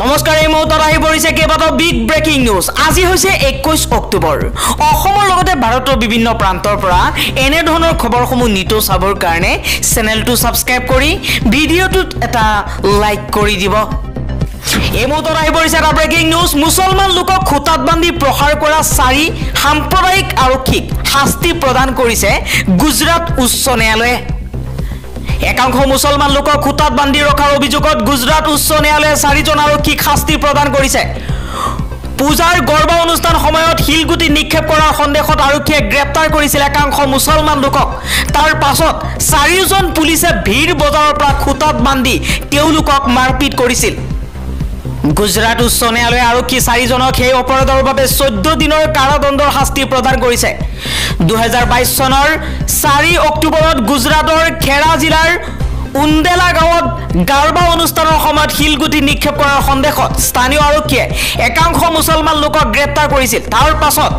নমস্কাৰ এই মুহূৰ্তত আহি পৰিছে কেইবাটাও বিগ ব্ৰেকিং নিউজ আজি হৈছে একৈছ অক্টোবৰ। অসমৰ লগতে ভাৰতৰ বিভিন্ন প্ৰান্তৰ পৰা এনেধৰণৰ খবৰসমূহ নিতৌ চাবৰ কাৰণে চেনেলটো ছাবস্ক্ৰাইব কৰি ভিডিঅ'টোত এটা লাইক কৰি দিব। এই মুহূৰ্তত আহি পৰিছে এটা ব্ৰেকিং নিউজ মুছলমান লোকক খুটাত বান্ধি প্ৰসাৰ কৰা চাৰি সাম্প্ৰদায়িক আৰক্ষীক শাস্তি প্ৰদান কৰিছে গুজৰাট উচ্চ ন্যায়ালয়ে। একাংশ মুছলমান লোকক খুটাত বান্ধি ৰখাৰ অভিযোগত গুজৰাট উচ্চ ন্যায়ালয়ে চাৰিজন আৰক্ষীক শাস্তি প্ৰদান কৰিছে। পূজাৰ গৰ্ভ অনুষ্ঠান সময়ত শিলগুটি নিক্ষেপ কৰাৰ সন্দেহত আৰক্ষীয়ে গ্ৰেপ্তাৰ কৰিছিল একাংশ মুছলমান লোকক। তাৰ পাছত চাৰিওজন পুলিচে ভিৰ বজাৰৰ পৰা খুটাত বান্ধি তেওঁলোকক মাৰপিট কৰিছিল। গুজৰাট উচ্চ ন্যায়ালয়ে আৰক্ষী চাৰিজনক সেই অপৰাধৰ বাবে চৈধ্য দিনৰ কাৰাদণ্ডৰ শাস্তি প্ৰদান কৰিছে। দুহেজাৰ বাইছ চনৰ চাৰি অক্টোবৰত গুজৰাটৰ খেৰা জিলাৰ উন্দেলা গাঁৱত গাৰ্বা অনুষ্ঠানৰ সময়ত শিলগুটি নিক্ষেপ কৰাৰ সন্দেহত স্থানীয় আৰক্ষীয়ে একাংশ মুছলমান লোকক গ্ৰেপ্তাৰ কৰিছিল। তাৰ পাছত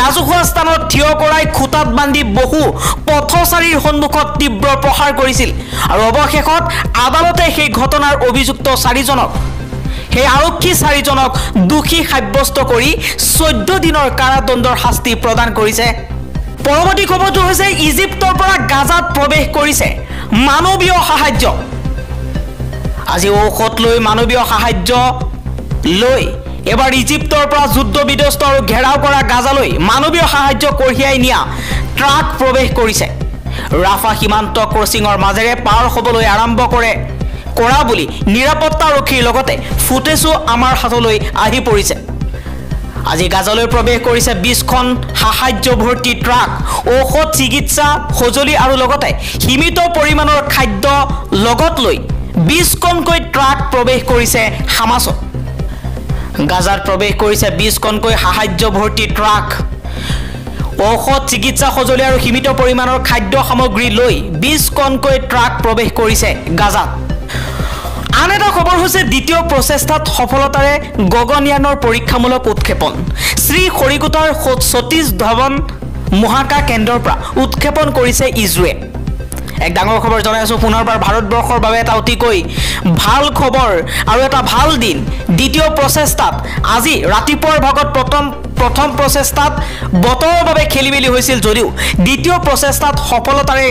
ৰাজহুৱা স্থানত থিয় কৰাই খুটাত বান্ধি বহু পথচাৰীৰ সন্মুখত তীব্ৰ প্ৰসাৰ কৰিছিল। আৰু অৱশেষত আদালতে সেই ঘটনাৰ অভিযুক্ত চাৰিজনক সেই আৰক্ষী চাৰিজনক দোষী সাব্যস্ত কৰি চৈধ্য দিনৰ কাৰাদণ্ডৰ শাস্তি প্ৰদান কৰিছে। পৰৱৰ্তী খবৰটো হৈছে ইজিপ্তৰ পৰা গাজাত প্ৰৱেশ কৰিছে মানৱীয় সাহায্য। আজি ঔষধ লৈ মানৱীয় সাহায্য লৈ এবাৰ ইজিপ্তৰ পৰা যুদ্ধ বিধ্বস্ত আৰু ঘেৰাও কৰা গাজালৈ মানৱীয় সাহায্য কঢ়িয়াই নিয়া ট্ৰাক প্ৰৱেশ কৰিছে। ৰাফা সীমান্ত ক্ৰচিঙৰ মাজেৰে পাৰ হ'বলৈ আৰম্ভ কৰে। কৰা বুলি নিৰাপত্তাৰক্ষীৰ লগতে ফুটেজো আমাৰ হাতলৈ আহি পৰিছে। আজি গাজালৈ প্ৰৱেশ কৰিছে বিছখন সাহায্য ভৰ্তি ট্ৰাক ঔষধ চিকিৎসা সঁজুলি আৰু লগতে সীমিত পৰিমাণৰ খাদ্য লগত লৈ বিছখনকৈ ট্ৰাক প্ৰৱেশ কৰিছে হামাছত। গাজাত প্ৰৱেশ কৰিছে বিছখনকৈ সাহায্য ভৰ্তি ট্ৰাক ঔষধ চিকিৎসা সঁজুলি আৰু সীমিত পৰিমাণৰ খাদ্য সামগ্ৰী লৈ বিছখনকৈ ট্ৰাক প্ৰৱেশ কৰিছে গাজাত। আন এটা খবৰ হৈছে দ্বিতীয় প্ৰচেষ্টাত সফলতাৰে গগনয়ানৰ পৰীক্ষামূলক উৎক্ষেপণ। শ্ৰী খৰিকোটাৰ সতীশ ধৱন মহাকাশ কেন্দ্ৰৰ পৰা উৎক্ষেপণ কৰিছে ইজৰোৱে এক ডাঙৰ খবৰ জনাই আছোঁ। পুনৰবাৰ ভাৰতবৰ্ষৰ বাবে এটা অতিকৈ ভাল খবৰ আৰু এটা ভাল দিন। দ্বিতীয় প্ৰচেষ্টাত আজি ৰাতিপুৱাৰ ভাগত প্ৰথম প্ৰথম প্ৰচেষ্টাত বতৰৰ বাবে খেলি মেলি হৈছিল যদিও দ্বিতীয় প্ৰচেষ্টাত সফলতাৰে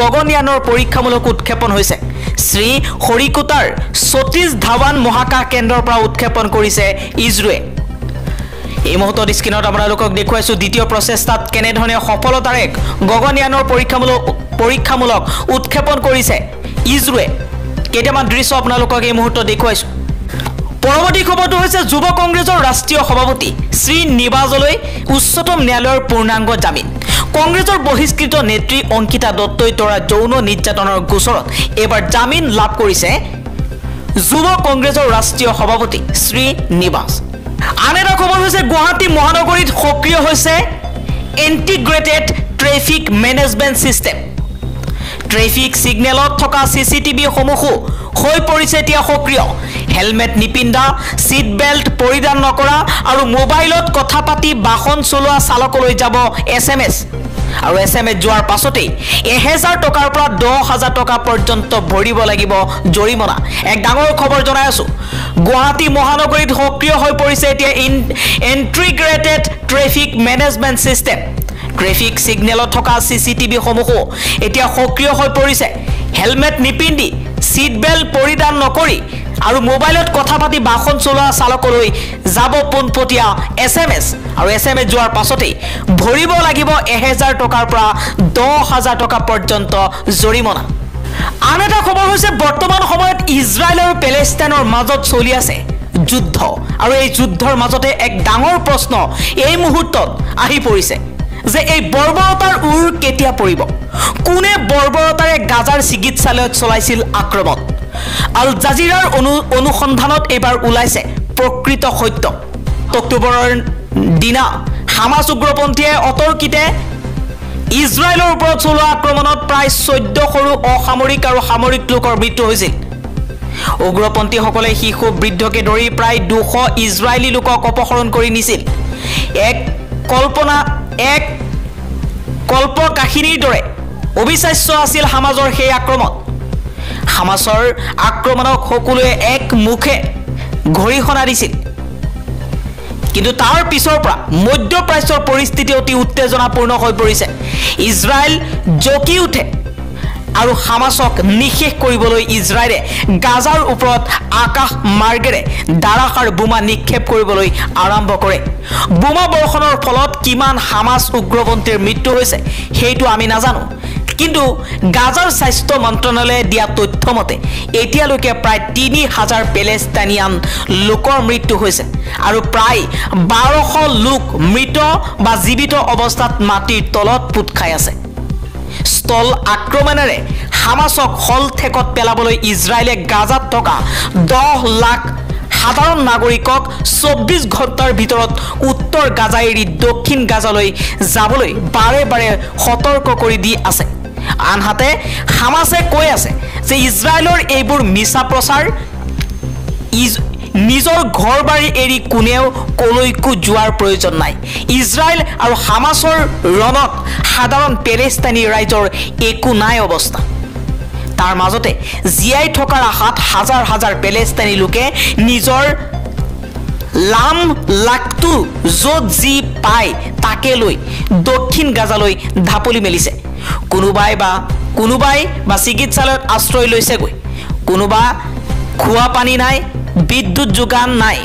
গগনয়ানৰ পৰীক্ষামূলক উৎক্ষেপণ হৈছে। শ্ৰী হৰিকোটাৰ সতীশ ধাৱান মহাকাশ কেন্দ্ৰৰ পৰা উৎক্ষেপণ কৰিছে ইজৰোৱে। এই মুহূৰ্তত স্ক্ৰীণত আপোনালোকক দেখুৱাইছোঁ দ্বিতীয় প্ৰচেষ্টাত কেনেধৰণে সফলতাৰে গগনয়ানৰ পৰীক্ষামূলক পৰীক্ষামূলক উৎক্ষেপণ কৰিছে ইজৰোৱে। কেইটামান দৃশ্য আপোনালোকক এই মুহূৰ্তত দেখুৱাইছোঁ। পৰৱৰ্তী খবৰটো হৈছে যুৱ কংগ্ৰেছৰ ৰাষ্ট্ৰীয় সভাপতি শ্ৰী নিবাজলৈ উচ্চতম ন্যায়ালয়ৰ পূৰ্ণাংগ জামিন। কংগ্ৰেছৰ বহিষ্কৃত নেত্ৰী অংকিতা দত্তই তৰা যৌন নিৰ্যাতনৰ গোচৰত এইবাৰ জামিন লাভ কৰিছে যুৱ কংগ্ৰেছৰ ৰাষ্ট্ৰীয় সভাপতি শ্ৰী নিবাজ। আন এটা খবৰ হৈছে গুৱাহাটী মহানগৰীত সক্ৰিয় হৈছে integrated traffic management system traffic ছিগনেলত থকা চি চি টিভিসমূহো হৈ পৰিছে এতিয়া সক্ৰিয়। হেলমেট নিপিন্ধা ছিট বেল্ট পৰিধান নকৰা আৰু মোবাইলত কথা পাতি বাহন চলোৱা চালকলৈ যাব এছ এম এছ আৰু এছ এম এছ যোৱাৰ পাছতেই এহেজাৰ টকাৰ পৰা দহ হাজাৰ টকা পৰ্যন্ত ভৰিব লাগিব জৰিমনা। এক ডাঙৰ খবৰ জনাই আছোঁ। গুৱাহাটী মহানগৰীত সক্ৰিয় হৈ পৰিছে এতিয়া in integrated traffic management system. Traffic ছিগনেলত থকা চি চি টিভিসমূহো এতিয়া সক্ৰিয় হৈ পৰিছে। হেলমেট নিপিন্ধি ছিট বেল্ট পৰিধান নকৰি আৰু মোবাইলত কথা পাতি বাহন চলোৱা চালকলৈ যাব পোনপটীয়া এছ এম এছ আৰু এছ এম এছ যোৱাৰ পাছতেই ভৰিব লাগিব এহেজাৰ টকাৰ পৰা দহ হাজাৰ টকা পৰ্যন্ত জৰিমনা। আন এটা খবৰ হৈছে বৰ্তমান সময়ত ইজৰাইল আৰু পেলেষ্টাইনৰ মাজত চলি আছে যুদ্ধ। আৰু এই যুদ্ধৰ মাজতে এক ডাঙৰ প্ৰশ্ন এই মুহূৰ্তত আহি পৰিছে যে এই বৰ্বৰতাৰ উৰ কেতিয়া পৰিব? কোনে বৰ্বৰতাৰে গাজাৰ চিকিৎসালয়ত চলাইছিল আক্ৰমণ? আল জাজিৰাৰ অনু অনুসন্ধানত এইবাৰ ওলাইছে প্ৰকৃত সত্য। অক্টোবৰৰ দিনা হামাছ উগ্ৰপন্থীয়ে অতৰ্কিতে ইজৰাইলৰ ওপৰত চলোৱা আক্ৰমণত প্ৰায় চৈধ্যশৰো অসামৰিক আৰু সামৰিক লোকৰ মৃত্যু হৈছিল। উগ্ৰপন্থীসকলে শিশু বৃদ্ধকে ধৰি প্ৰায় দুশ ইজৰাইলী লোকক অপহৰণ কৰি নিছিল। এক কল্পনা এক কল্প কাহিনীৰ দৰে অবিশ্বাস্য আছিল হামাজৰ সেই আক্ৰমণ। হামাছৰ আক্ৰমণক সকলোৱে এক মুখে ঘৰিষণা দিছিল কিন্তু তাৰ পিছৰ পৰা মধ্যপ্ৰাচ্যৰ পৰিস্থিতি অতি উত্তেজনাপূৰ্ণ হৈ পৰিছে। ইজৰাইল জকি উঠে আৰু হামাছক নিশেষ কৰিবলৈ ইজৰাইলে গাজাৰ ওপৰত আকাশ মাৰ্গেৰে দাৰাষাৰ বোমা নিক্ষেপ কৰিবলৈ আৰম্ভ কৰে। বোমা বৰ্ষণৰ ফলত কিমান হামাছ উগ্ৰপন্থীৰ মৃত্যু হৈছে সেইটো আমি নাজানো। কিন্তু গাজাৰ স্বাস্থ্য মন্ত্ৰণালয়ে দিয়া তথ্য মতে এতিয়ালৈকে প্ৰায় তিনি হাজাৰ পেলেষ্টাইনিয়ান লোকৰ মৃত্যু হৈছে আৰু প্ৰায় বাৰশ লোক মৃত বা জীৱিত অৱস্থাত মাটিৰ তলত পোত খাই আছে। স্থল আক্ৰমণেৰে হামাছক হলঠেকত পেলাবলৈ ইজৰাইলে গাজাত থকা দহ লাখ সাধাৰণ নাগৰিকক চৌব্বিছ ঘণ্টাৰ ভিতৰত উত্তৰ গাজা এৰি দক্ষিণ গাজালৈ যাবলৈ বাৰে বাৰে সতৰ্ক কৰি দি আছে। আনহাতে হামাছে কৈ আছে যে ইজৰাইলৰ এইবোৰ মিছা প্ৰচাৰ ইজ নিজৰ ঘৰ বাৰী এৰি কোনেও কলৈকো যোৱাৰ প্ৰয়োজন নাই। ইজৰাইল আৰু হামাছৰ ৰণত সাধাৰণ পেলেষ্টাইনী ৰাইজৰ একো নাই অৱস্থা। তাৰ মাজতে জীয়াই থকাৰ আশাত হাজাৰ হাজাৰ পেলেষ্টাইনী লোকে নিজৰ লাম লাকটো য'ত যি পায় তাকে লৈ দক্ষিণ গাজালৈ ঢাপলি মেলিছে। কোনোবাই বা কোনোবাই বা চিকিৎসালয়ত আশ্ৰয় লৈছেগৈ। কোনোবা খোৱা পানী নাই বিদ্যুৎ যোগান নাই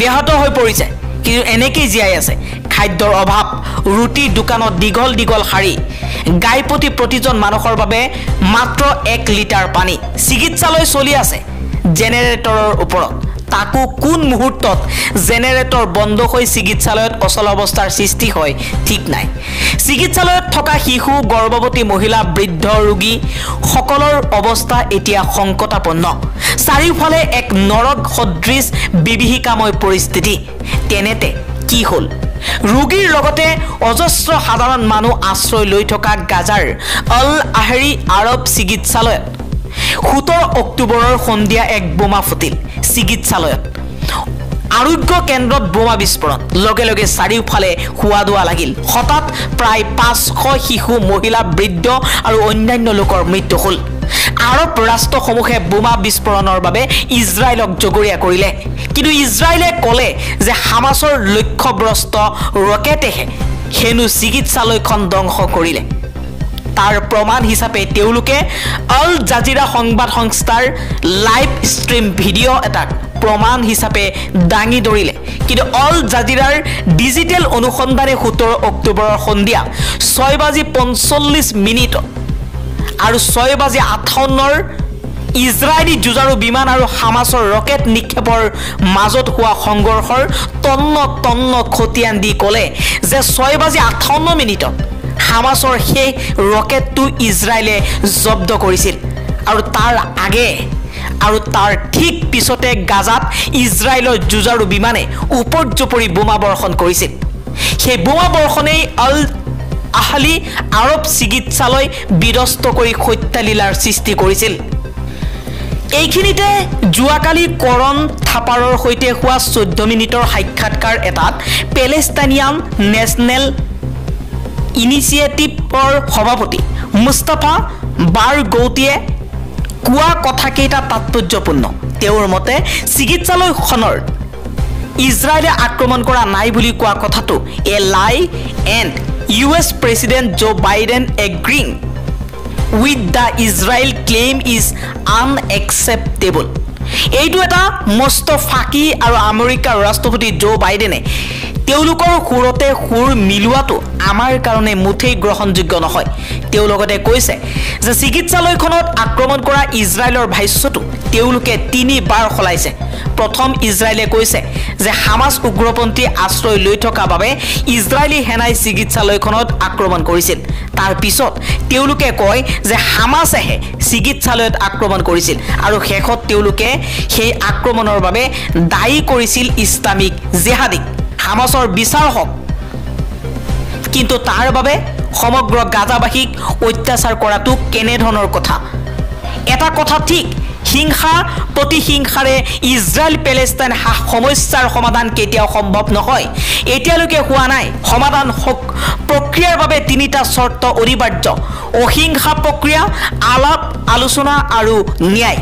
ব্যাহত হৈ পৰিছে। কিন্তু এনেকেই জীয়াই আছে। খাদ্যৰ অভাৱ ৰুটিৰ দোকানত দীঘল দীঘল শাৰী গাই প্ৰতি প্ৰতিজন মানুহৰ বাবে মাত্ৰ এক লিটাৰ পানী। চিকিৎসালয় চলি আছে। জেনেৰেটৰৰ ওপৰত। তাকো কোন মুহূৰ্তত জেনেৰেটৰ বন্ধ হৈ চিকিৎসালয়ত অচল অৱস্থাৰ সৃষ্টি হয়? ঠিক নাই। চিকিৎসালয়ত থকা শিশু গৰ্ভৱতী মহিলা বৃদ্ধ ৰোগী সকলৰ অৱস্থা এতিয়া সংকটাপন্ন। চাৰিওফালে এক নৰক সদৃশ বিভীষিকাময় পৰিস্থিতি। তেনেতে কি হ'ল? ৰোগীৰ লগতে অজস্ৰ সাধাৰণ মানুহ আশ্ৰয় লৈ থকা গাজাৰ অল আহেৰি আৰব চিকিৎসালয়ত সোতৰ অক্টোবৰৰ সন্ধিয়া এক বোমা ফুটিল চিকিৎসালয়ত। আৰোগ্য কেন্দ্ৰত বোমা বিস্ফোৰণ। লগে লগে চাৰিওফালে হোৱা দোৱা লাগিল। হঠাৎ প্ৰায় পাঁচশ শিশু মহিলা বৃদ্ধ আৰু অন্যান্য লোকৰ মৃত্যু হ'ল। আৰৱ ৰাষ্ট্ৰসমূহে বোমা বিস্ফোৰণৰ বাবে ইজৰাইলক জগৰীয়া কৰিলে। কিন্তু ইজৰাইলে ক'লে যে হামাছৰ লক্ষ্যভ্ৰষ্ট ৰকেটেহে হেনো চিকিৎসালয়খন ধ্বংস কৰিলে। তাৰ প্ৰমাণ হিচাপে তেওঁলোকে অল জাজিৰা সংবাদ সংস্থাৰ লাইভ ষ্ট্ৰীম ভিডিঅ' এটাক প্ৰমাণ হিচাপে দাঙি ধৰিলে। কিন্তু অল জাজিৰাৰ ডিজিটেল অনুসন্ধানে সোতৰ অক্টোবৰৰ সন্ধিয়া ছয় বাজি পঞ্চল্লিছ মিনিটত আৰু ছয় বাজি আঠাৱন্নৰ ইজৰাইলী যুঁজাৰু বিমান আৰু হামাছৰ ৰকেট নিক্ষেপৰ মাজত হোৱা সংঘৰ্ষৰ তন্ন তন্ন খতিয়ান দি ক'লে যে ছয় বাজি আঠাৱন্ন মিনিটত হামাছৰ সেই ৰকেটটো ইজৰাইলে জব্দ কৰিছিল। আৰু তাৰ আগে আৰু তাৰ ঠিক পিছতে গাজাত ইজৰাইলৰ যুঁজাৰু বিমানে উপৰ্যুপৰি বোমা বৰ্ষণ কৰিছিল। সেই বোমা বৰ্ষণেই অল আহলি আৰব চিকিৎসালয় বিধ্বস্ত কৰি হত্যালীলাৰ সৃষ্টি কৰিছিল। এইখিনিতে যোৱাকালি কৰণ থাপাৰৰ সৈতে হোৱা চৈধ্য মিনিটৰ সাক্ষাৎকাৰ এটাত পেলেষ্টাইনিয়ান নেশ্যনেল ইনিচিয়েটিভৰ সভাপতি মুস্তাফা বাৰ গৌতীয়ে কোৱা কথাকেইটা তাৎপৰ্যপূৰ্ণ। তেওঁৰ মতে চিকিৎসালয়খনৰ ইজৰাইলে আক্ৰমণ কৰা নাই বুলি কোৱা কথাটো a lie and U S president Joe' Biden agreeing with the Israel claim is unacceptable. এইটো এটা মস্ত ফাঁকি আৰু আমেৰিকাৰ ৰাষ্ট্ৰপতি জ' বাইডেনে তেওঁলোকৰ সুৰতে সুৰ মিলোৱাটো আমাৰ কাৰণে মুঠেই গ্ৰহণযোগ্য নহয়। তেওঁ লগতে কৈছে যে চিকিৎসালয়খনত আক্ৰমণ কৰা ইজৰাইলৰ ভাষ্যটো তেওঁলোকে তিনিবাৰ সলাইছে। প্ৰথম ইজৰাইলে কৈছে যে হামাছ উগ্ৰপন্থী আশ্ৰয় লৈ থকা বাবে ইজৰাইলী সেনাই চিকিৎসালয়খনত আক্ৰমণ কৰিছিল। তাৰ পিছত তেওঁলোকে কয় যে হামাছেহে চিকিৎসালয়ত আক্ৰমণ কৰিছিল আৰু শেষত তেওঁলোকে সেই আক্ৰমণৰ বাবে দায়ী কৰিছিল ইছলামিক জেহাদীক। হামাছৰ বিচাৰ হওক। কিন্তু তাৰ বাবে সমগ্ৰ গাজাবাসীক অত্যাচাৰ কৰাটো কেনেধৰণৰ কথা? এটা কথা ঠিক হিংসা প্ৰতিহিংসাৰে ইজৰাইল পেলেষ্টাইন সমস্যাৰ সমাধান কেতিয়াও সম্ভৱ নহয়। এতিয়ালৈকে হোৱা নাই। সমাধান প্ৰক্ৰিয়াৰ বাবে তিনিটা চৰ্ত অনিবাৰ্য। অহিংসা প্ৰক্ৰিয়া আলাপ আলোচনা আৰু ন্যায়।